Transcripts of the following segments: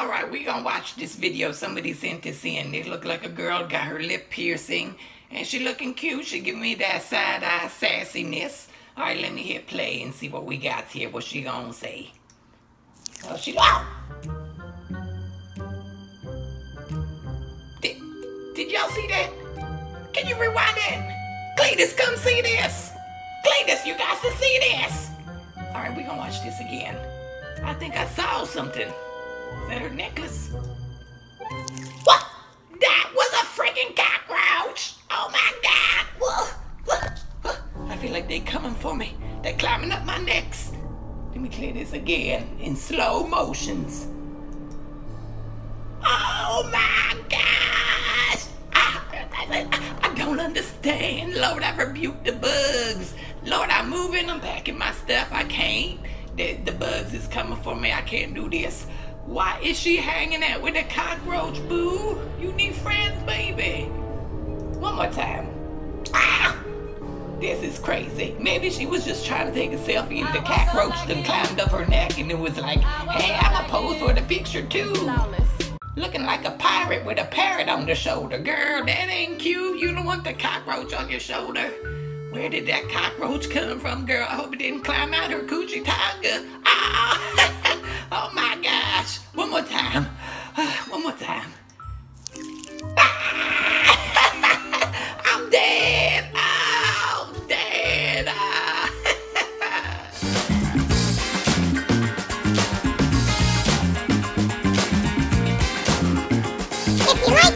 All right, we gonna watch this video. Somebody sent this in. It looked like a girl got her lip piercing, and she looking cute. She give me that side eye sassiness. All right, let me hit play and see what we got here. What she gonna say? Oh, she oh! Did, did y'all see that? Can you rewind it? Cletus, come see this. Cletus, you got to see this. All right, we gonna watch this again. I think I saw something. Is that her necklace? What? That was a freaking cockroach! Oh my god! Whoa. I feel like they're coming for me. They're climbing up my necks. Let me clear this again in slow motions. Oh my gosh! I, I, I don't understand. Lord, I rebuke the bugs. Lord, I'm moving. I'm packing my stuff. I can't. The, the bugs is coming for me. I can't do this. Why is she hanging out with a cockroach, boo? You need friends, baby. One more time. Ah! This is crazy. Maybe she was just trying to take a selfie and the cockroach then climbed up her neck and it was like, hey, I'm a pose for the picture too. Looking like a pirate with a parrot on the shoulder. Girl, that ain't cute. You don't want the cockroach on your shoulder. Where did that cockroach come from, girl? I hope it didn't climb out her coochie tiger.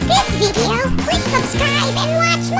This video, click subscribe and watch!